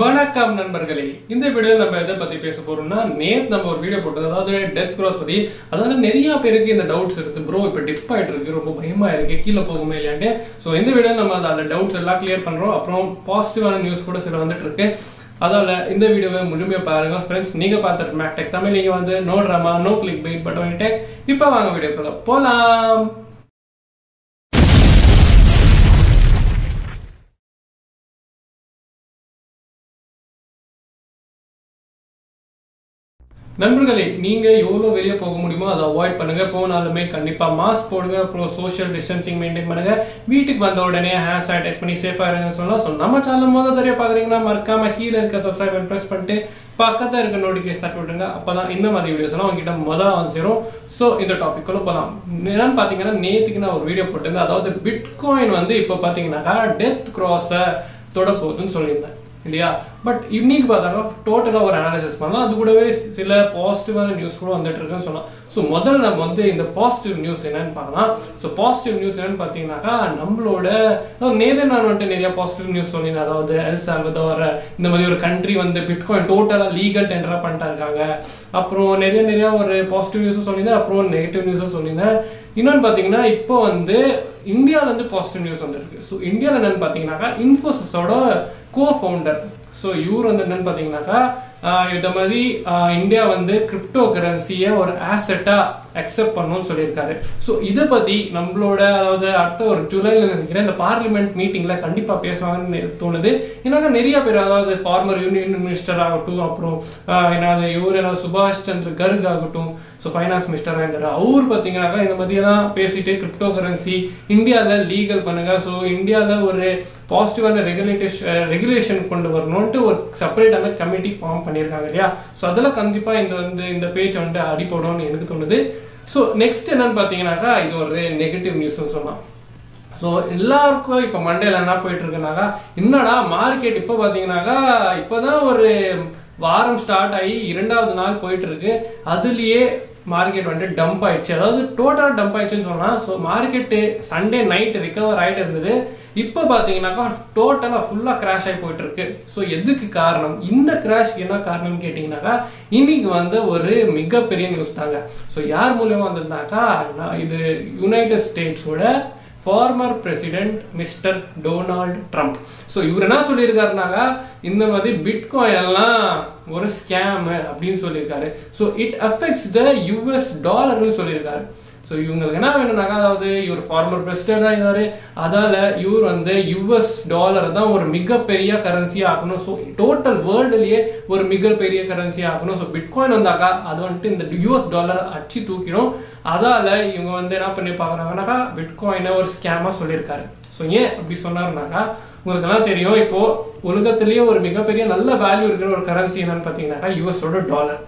வணக்கம் நண்பர்களே. இந்த வீடியோ நம்ம எதை பத்தி பேச போறோம்னா நேத்து நம்ம ஒரு வீடியோ போட்டது அதாவது டெத் கிராஸ் பத்தி. அதாவது நிறைய பேருக்கு இந்த டவுட்ஸ் இருக்கு ப்ரோ இப்போ டிப் ஆயிட்டு இருக்கு ரொம்ப பயமா இருக்கு கீழே போகுமே இல்லையாண்டு ஸோ இந்த வீடியோ நம்ம அந்த டவுட்ஸ் எல்லாம் கிளியர் பண்றோம். அப்புறம் பாசிட்டிவான நியூஸ் கூட சில வந்துட்டு இருக்கு. அதால இந்த வீடியோவை முழுமையா பாருங்க ஃப்ரெண்ட்ஸ் நீங்க பார்த்துட்டு மேக்டெக் தமிழ் நீங்க வந்து no drama no clickbait but tech இப்போ வாங்க வீடியோக்குள்ள போலாம். நண்பர்களே நீங்கள் எவ்வளோ வெளியே போக முடியுமோ அதை அவாய்ட் பண்ணுங்க. போனாலுமே கண்டிப்பாக மாஸ்க் போடுங்க. அப்புறம் சோஷியல் டிஸ்டன்சிங் மெயின்டைன் பண்ணுங்கள் வீட்டுக்கு வந்த உடனே ஹேண்ட் சானிடைஸ் பண்ணி சேஃபாக இருங்க சொல்லலாம் ஸோ நம்ம சேனல் முதல் தெரிய பார்க்குறீங்கன்னா மறக்காமல் கீழே இருக்க சப்ஸ்கிரைப் ப்ரெஸ் பண்ணிட்டு பக்கத்தில் இருக்க நோட்டிஃபிகேஷன் தட்டி விட்டுருங்க. அப்போ தான் இந்த மாதிரி வீடியோஸ் எல்லாம் உங்ககிட்ட முதல்ல வந்து சேரும். ஸோ இந்த டாபிக்குள்ளே போகலாம் என்னன்னு பார்த்தீங்கன்னா நேத்துக்கு நான் ஒரு வீடியோ போட்டிருந்தேன். அதாவது பிட்காயின் வந்து இப்போ பார்த்தீங்கன்னாக்கா டெத் கிராஸை தொட போகுதுன்னு சொல்லியிருந்தேன். இல்லையா? பட் இன்னைக்கு பார்த்தாங்கன்னா டோட்டலாக ஒரு அனாலிசிஸ் பண்ணலாம். அது கூடவே சில பாசிட்டிவான நியூஸ் கூட வந்துட்டு இருக்குன்னு சொல்லலாம். ஸோ முதல்ல நம்ம வந்து இந்த பாசிட்டிவ் நியூஸ் என்னன்னு பார்க்கலாம். ஸோ பாசிட்டிவ் நியூஸ் என்னன்னு பார்த்தீங்கன்னாக்கா நம்மளோட நேரே நான் வந்துட்டு நிறைய பாசிட்டிவ் நியூஸ் சொல்லியிருந்தேன் அதாவது எல் சால்வதோர் இந்த மாதிரி ஒரு கண்ட்ரி வந்து பிட்காயின் டோட்டலாக லீகல் டெண்டராக பண்ணிட்டா இருக்காங்க. அப்புறம் நிறைய நிறைய ஒரு பாசிட்டிவ் நியூஸும் சொல்லியிருந்தேன் அப்புறம் நெகட்டிவ் நியூஸும் சொல்லியிருந்தேன் இன்னொன்று பார்த்தீங்கன்னா இப்போ வந்து இந்தியாவிலேருந்து பாசிட்டிவ் நியூஸ் வந்துருக்கு. ஸோ இந்தியாவில் என்னென்னு பார்த்தீங்கன்னாக்கா இன்ஃபோசிஸோட கோ ஃபவுண்டர் ஸோ இவர் வந்து என்னன்னு பார்த்தீங்கன்னாக்கா இந்த மாதிரி இந்தியா வந்து கிரிப்டோ கரன்சியை ஒரு ஆசெட்டாக அக்செப்ட் பண்ணணும்னு சொல்லியிருக்காரு. ஸோ இதை பற்றி நம்மளோட அதாவது அடுத்த ஒரு ஜூலையில் நினைக்கிறேன் இந்த பார்லிமெண்ட் மீட்டிங்கில் கண்டிப்பாக பேசுவாங்கன்னு தோணுது. ஏன்னாக்க நிறைய பேர் அதாவது ஃபார்மர் யூனியன் மினிஸ்டர் ஆகட்டும் அப்புறம் என்னது இவர் என்ன சுபாஷ் சந்திர கர்க் ஆகட்டும் ஸோ ஃபைனான்ஸ் மினிஸ்டராக இருந்தார் அவர் பார்த்தீங்கன்னாக்கா இந்த மாதிரியெல்லாம் பேசிட்டு கிரிப்டோ கரன்சி இந்தியாவில் லீகல் பண்ணுங்க. ஸோ இந்தியாவில் ஒரு பாசிட்டிவான ரெகுலேட்டேஷன் ரெகுலேஷன் கொண்டு வரணும்ட்டு ஒரு செப்பரேட்டான கமிட்டி ஃபார்ம் பண்ணியிருக்காங்க இல்லையா? ஸோ அதெல்லாம் கண்டிப்பாக இந்த வந்து இந்த பேஜ் வந்துட்டு அடிப்படணும்னு எனக்கு தோணுது. ஸோ நெக்ஸ்ட் என்னன்னு பார்த்தீங்கன்னாக்கா இது ஒரு நெகட்டிவ் நியூஸ்னு சொல்லலாம். ஸோ எல்லாருக்கும் இப்போ மண்டேல என்ன போயிட்டு இருக்குனாக்கா என்னடா மார்க்கெட் இப்போ பார்த்தீங்கன்னாக்கா இப்போதான் ஒரு வாரம் ஸ்டார்ட் ஆகி இரண்டாவது நாள் போயிட்டு இருக்கு அதுலேயே மார்க்கெட் வந்துட்டு டம்ப் ஆயிடுச்சு. அதாவது டோட்டலாக டம்ப் ஆயிடுச்சுன்னு சொன்னால் so market Sunday night recover ஆகிட்டு இருந்தது. இப்போ பார்த்தீங்கன்னாக்கா டோட்டலாக ஃபுல்லாக கிராஷ் ஆகி போயிட்டுருக்கு ஸோ எதுக்கு காரணம்? இந்த கிராஷ்க்கு என்ன காரணம்னு கேட்டிங்கனாக்கா இன்னைக்கு வந்து ஒரு மிகப்பெரிய நியூஸ் தாங்க. ஸோ யார் மூலியமாக வந்திருந்தாக்கா இது United ஸ்டேட்ஸோட former president mister Donald Trump so இவர் என்ன சொல்லியிருக்காருனாக்கா இந்த மாதிரி பிட்காயின் எல்லாம் ஒரு ஸ்கேமு அப்படின்னு சொல்லியிருக்காரு. So it affects the US டாலர்னு சொல்லியிருக்காரு. ஸோ இவங்களுக்கு என்ன வேணும்னாக்கா அதாவது இவர் ஃபார்மர் பிரசிடென்டாக இருந்தார். அதால் இவர் வந்து யூஎஸ் டாலர் தான் ஒரு மிகப்பெரிய கரன்சியாக ஆக்கணும். ஸோ டோட்டல் வேர்ல்டுலேயே ஒரு மிகப்பெரிய கரன்சியாக ஆக்கணும். ஸோ பிட்காயின் வந்தாக்கா அது வந்துட்டு இந்த யூஎஸ் டாலர் அச்சு தூக்கிடும். அதால் இவங்க வந்து என்ன பண்ணி பார்க்குறாங்கனாக்கா பிட்காயினை ஒரு ஸ்கேமாக சொல்லியிருக்காரு. ஸோ ஏன் அப்படி சொன்னாருனாக்கா உங்களுக்கெல்லாம் தெரியும். இப்போது உலகத்திலேயே ஒரு மிகப்பெரிய நல்ல வேல்யூ இருக்கிற ஒரு கரன்சி என்னன்னு பார்த்தீங்கன்னாக்கா யூஎஸோட டாலர்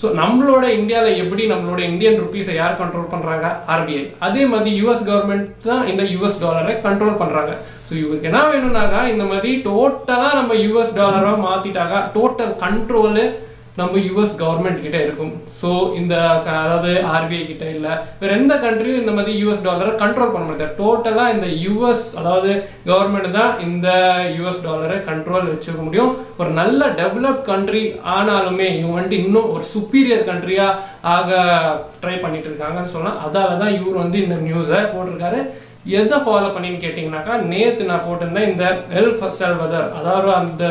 ஸோ நம்மளோட இந்தியாவில் எப்படி நம்மளோட இந்தியன் ருபீஸை யார் கண்ட்ரோல் பண்ணுறாங்க ஆர்பிஐ அதே மாதிரி யூஎஸ் கவர்மெண்ட் தான் இந்த யூஎஸ் டாலரை கண்ட்ரோல் பண்ணுறாங்க ஸோ இவருக்கு என்ன வேணும்னாக்கா இந்த மாதிரி டோட்டலாக நம்ம யூஎஸ் டாலராக மாற்றிட்டாக்கா டோட்டல் கண்ட்ரோலு நம்ம யூஎஸ் கவர்மெண்ட் கிட்ட இருக்கும். ஸோ இந்த அதாவது ஆர்பிஐ கிட்ட இல்லை வேற எந்த கண்ட்ரியும் இந்த மாதிரி யூஎஸ் டாலரை கண்ட்ரோல் பண்ண முடியாது. டோட்டலாக இந்த யூஎஸ் அதாவது கவர்மெண்ட் தான் இந்த யூஎஸ் டாலரை கண்ட்ரோல் வச்சுக்க முடியும். ஒரு நல்ல டெவலப் கண்ட்ரி ஆனாலுமே இவங்க வந்துட்டு இன்னும் ஒரு சுப்பீரியர் கண்ட்ரியா ஆக ட்ரை பண்ணிட்டு இருக்காங்கன்னு சொல்லலாம். அதால தான் இவர் வந்து இந்த நியூஸை போட்டிருக்காரு. எதை ஃபாலோ பண்ணின்னு கேட்டிங்கனாக்கா நேற்று நான் போட்டிருந்தேன் இந்த எல் செல்வதர் அதாவது அந்த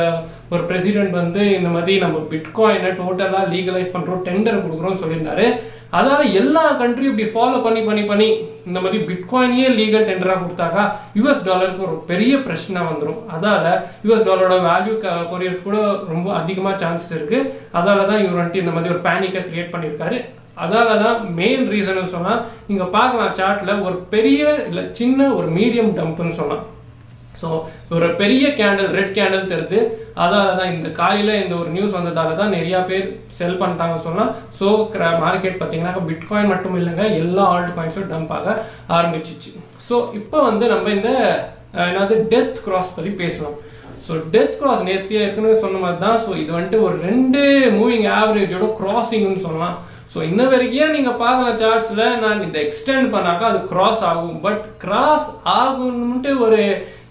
ஒரு பிரசிடென்ட் வந்து இந்த மாதிரி நம்ம பிட்காயினை டோட்டலாக லீகலைஸ் பண்ணுறோம் டெண்டர் கொடுக்குறோம் சொல்லியிருந்தாரு. அதால எல்லா கண்ட்ரியும் இப்படி ஃபாலோ பண்ணி பண்ணி பண்ணி இந்த மாதிரி பிட்காயினே லீகல் டெண்டராக கொடுத்தாக்கா யூஎஸ் டாலருக்கு ஒரு பெரிய பிரச்சனை வந்துடும் அதால யூஎஸ் டாலரோட வேல்யூ குறையிறது கூட ரொம்ப அதிகமாக சான்சஸ் இருக்கு. அதால தான் இவர் வந்துட்டு இந்த மாதிரி ஒரு பேனிக்கை கிரியேட் பண்ணியிருக்காரு. அதால தான் மெயின் ரீசன் சொன்னால் நீங்கள் பார்க்கலாம் சார்ட்டில் ஒரு பெரிய இல்லை சின்ன ஒரு மீடியம் டம்ப்னு சொல்லலாம் ஸோ ஒரு பெரிய கேண்டில் ரெட் கேண்டில் தெரிது. அதான் அதான் இந்த காலையில் இந்த ஒரு நியூஸ் வந்ததால தான் நிறையா பேர் செல் பண்ணிட்டாங்க சொன்னால் ஸோ மார்க்கெட் பார்த்தீங்கன்னா பிட்காயின் மட்டும் இல்லைங்க எல்லா ஆல்ட் காயின்ஸும் டம்ப் ஆக ஆரம்பிச்சிச்சு. ஸோ இப்போ வந்து நம்ம இந்த என்னது டெத் கிராஸ் பற்றி பேசலாம். ஸோ டெத் கிராஸ் நேர்த்தியாக இருக்குன்னு சொன்ன மாதிரி தான் ஸோ இது வந்துட்டு ஒரு ரெண்டு மூவிங் ஆவரேஜோட கிராசிங்னு சொல்லலாம். ஸோ இன்ன வரைக்கும் நீங்கள் பார்க்குற சார்ட்ஸில் நான் இதை எக்ஸ்டெண்ட் பண்ணாக்கா அது கிராஸ் ஆகும். பட் கிராஸ் ஆகும்னுட்டு ஒரு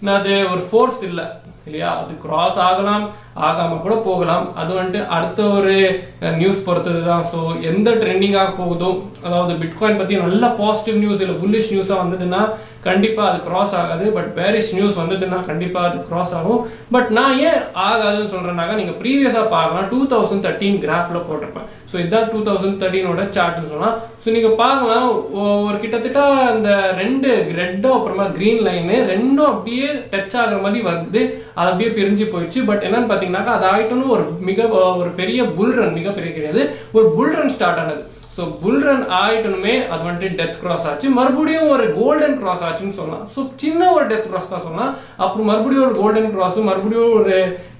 என்னது ஒரு ஃபோர்ஸ் இல்லை. இல்லையா அது கிராஸ் ஆகலாம் ஆகாமல் கூட போகலாம். அது வந்துட்டு அடுத்த ஒரு நியூஸ் பொறுத்தது தான் ஸோ எந்த ட்ரெண்டிங்காக போகுதோ அதாவது பிட்காயின் பற்றி நல்ல பாசிட்டிவ் நியூஸ் இல்லை புல்லிஷ் நியூஸாக வந்ததுன்னா கண்டிப்பாக அது க்ராஸ் ஆகாது. பட் பேரிஷ் நியூஸ் வந்ததுன்னா கண்டிப்பாக அது க்ராஸ் ஆகும். பட் நான் ஏன் ஆகாதுன்னு சொல்கிறேன்னாக்கா நீங்கள் ப்ரீவியஸாக பார்க்கலாம். டூ தௌசண்ட் தேர்ட்டின் கிராஃபில் போட்டிருப்பேன். ஸோ இதுதான் டூ தௌசண்ட் தேர்ட்டினோட சார்ட்னு சொல்லலாம். ஸோ நீங்கள் பார்க்கலாம். ஒ- ஒரு கிட்டத்தட்ட அந்த ரெண்டு ரெட்டும் அப்புறமா க்ரீன் லைனு ரெண்டும் அப்படியே டச் ஆகிற மாதிரி வருது. அது அப்படியே பிரிஞ்சு போயிடுச்சு. பட் என்னன்னு பார்த்தீங்கன்னாக்கா அது ஆயிட்டுன்னு ஒரு மிக ஒரு பெரிய புல் ரன் மிகப்பெரிய கிடையாது. ஒரு புல் ரன் ஸ்டார்ட் ஆனது. ஸோ புல் ரன் ஆயிட்டனுமே அது வந்துட்டு டெத் கிராஸ் ஆச்சு. மறுபடியும் ஒரு கோல்டன் கிராஸ் ஆச்சுன்னு சொல்லலாம். ஸோ சின்ன ஒரு டெத் கிராஸ் தான் சொல்லலாம். அப்புறம் மறுபடியும் ஒரு கோல்டன் கிராஸ் மறுபடியும் ஒரு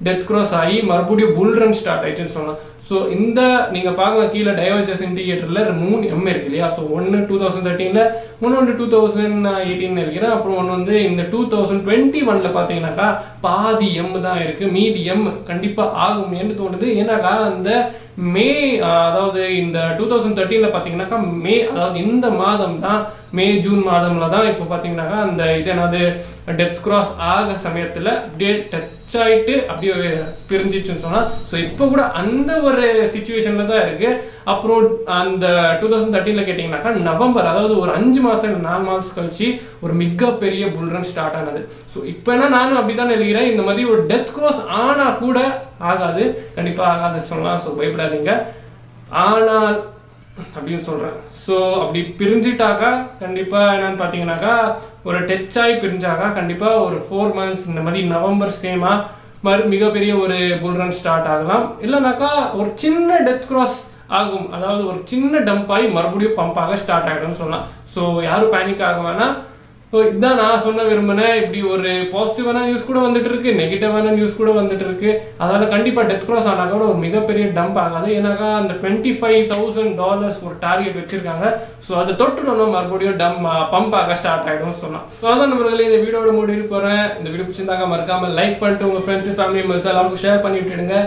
டெத் கிராஸ் ஆகி மறுபடியும் புல் ரன் ஸ்டார்ட் ஆயிடுச்சுன்னு சொல்லலாம். ஸோ இந்த நீங்கள் பார்க்கலாம் கீழே டைவர்ஜஸ் இண்டிகேட்டரில் மூணு எம் இருக்கு இல்லையா? ஸோ ஒன்று டூ தௌசண்ட் தேர்ட்டீனில் ஒன்று வந்து டூ தௌசண்ட் எயிட்டீன் நினைக்கிறேன். அப்புறம் ஒன்று வந்து இந்த டூ தௌசண்ட் டுவெண்ட்டி ஒன்ல பார்த்தீங்கன்னாக்கா பாதி எம் தான் இருக்குது மீதி எம் கண்டிப்பாக ஆகும் என்று தோணுது. ஏன்னாக்கா அந்த மே அதாவது இந்த டூ தௌசண்ட் தேர்ட்டீன்ல பார்த்தீங்கன்னாக்கா மே அதாவது இந்த மாதம் தான் மே ஜூன் மாதம்ல தான் இப்போ பார்த்தீங்கன்னாக்கா அந்த இது என்னது டெத் கிராஸ் ஆக சமயத்தில் அப்படியே டச் ஆகிட்டு அப்படியே பிரிஞ்சிச்சுன்னு சொன்னால் ஸோ இப்போ கூட அந்த ஒரு சுச்சுவேஷனில் தான் இருக்குது அப்புறம் அந்த டூ தௌசண்ட் தேர்ட்டீனில் கேட்டிங்கனாக்கா நவம்பர் அதாவது ஒரு அஞ்சு மாதம் இல்லை நாலு மாதம் கழிச்சு ஒரு மிகப்பெரிய புல் ரன் ஸ்டார்ட் ஆனது. ஸோ இப்போ என்ன நானும் அப்படி தான் எழுகிறேன் இந்த மாதிரி ஒரு டெத் கிராஸ் ஆனால் கூட ஆகாது. கண்டிப்பாக ஆகாது சொல்லலாம். ஸோ பயப்படாதீங்க. ஆனால் அப்படின்னு சொல்கிறேன் ஸோ அப்படி பிரிஞ்சிட்டாக்கா கண்டிப்பாக என்னன்னு பார்த்தீங்கன்னாக்கா ஒரு டச்சாகி பிரிஞ்சாக்கா கண்டிப்பாக ஒரு ஃபோர் மந்த்ஸ் இந்த மாதிரி நவம்பர் சேமாக மறு மிகப்பெரிய ஒரு புல்ரன் ஸ்டார்ட் ஆகலாம். இல்லைனாக்கா ஒரு சின்ன டெத் கிராஸ் ஆகும். அதாவது ஒரு சின்ன டம்ப் ஆகி மறுபடியும் பம்ப் ஆக ஸ்டார்ட் ஆகிடும்னு சொல்லலாம். ஸோ யாரும் பேனிக் ஆக வேணாம். ஸோ இதுதான் நான் சொல்ல விரும்பினேன் இப்படி ஒரு பாசிட்டிவான நியூஸ் கூட வந்துட்டு இருக்கு நெகட்டிவான நியூஸ் கூட வந்துட்டு இருக்கு அதனால கண்டிப்பாக டெத் கிராஸ் ஆனா கூட ஒரு மிகப்பெரிய டம்ப் ஆகாது. ஏன்னாக்கா அந்த டுவெண்ட்டி ஃபைவ் தௌசண்ட் டாலர்ஸ் ஒரு டார்கெட் வச்சிருக்காங்க. ஸோ அதை தொட்டுடணும் மறுபடியும் டம் பம்ப் ஆக ஸ்டார்ட் ஆகிடும் சொல்லலாம். ஸோ அதான் நண்பர்களே இந்த வீடியோட முடிவு போகிறேன் இந்த வீடியோ பிடிச்சிருந்தாங்க மறக்காம லைக் பண்ணிட்டு உங்கள் ஃப்ரெண்ட்ஸ் ஃபேமிலி மெம்பர்ஸ் எல்லாருக்கும் ஷேர் பண்ணி பேனிக்காக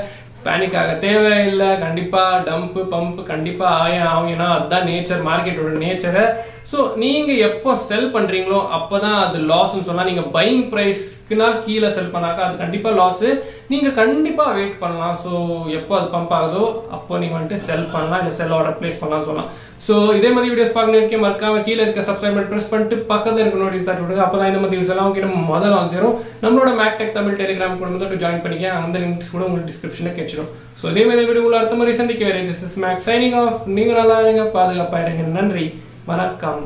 பேனிக் ஆக தேவையில்லை. கண்டிப்பாக டம்ப் பம்ப் கண்டிப்பாக ஆய ஆகும்னா அதுதான் நேச்சர் மார்க்கெட்டோட நேச்சரை ஸோ நீங்கள் எப்போ செல் பண்ணுறீங்களோ அப்போ தான் அது லாஸ்ன்னு சொல்லலாம் நீங்கள் பையிங் ப்ரைஸ்க்குனா கீழே செல் பண்ணாக்கா அது கண்டிப்பாக லாஸு நீங்கள் கண்டிப்பாக வெயிட் பண்ணலாம். ஸோ எப்போ அது பம்ப் ஆகுதோ அப்போ நீங்கள் வந்துட்டு செல் பண்ணலாம். இல்லை செல் ஆர்டர் ப்ளேஸ் பண்ணலாம்னு சொல்லலாம். ஸோ இதே மாதிரி வீடியோஸ் பார்க்கணும் இருக்கே மறக்காம கீழே இருக்க சப்ஸ்கிரைப் பண்ணி ப்ரெஸ் பண்ணிட்டு பக்கத்தில் இருக்க நோட்டீஸ் தட்டு விடுங்க அப்போ தான் இந்த மாதிரி வீடியோஸ் எல்லாம் உங்ககிட்ட முதல்ல வந்து சேரும். நம்மளோட மேக்டெக் தமிழ் டெலிகிராம் குடும்பத்தோட ஜாயின் பண்ணிக்க. அந்த லிங்க்ஸ் கூட உங்களுக்கு டிஸ்கிரிப்ஷனில் கிடைச்சிடும். ஸோ இதே மாதிரி வீடியோ உள்ள அடுத்த மாதிரி சந்திக்க வேறு this is Mac signing off நீங்கள் நல்லா இருங்க பாதுகாப்பாக இருங்க. நன்றி. வணக்கம்.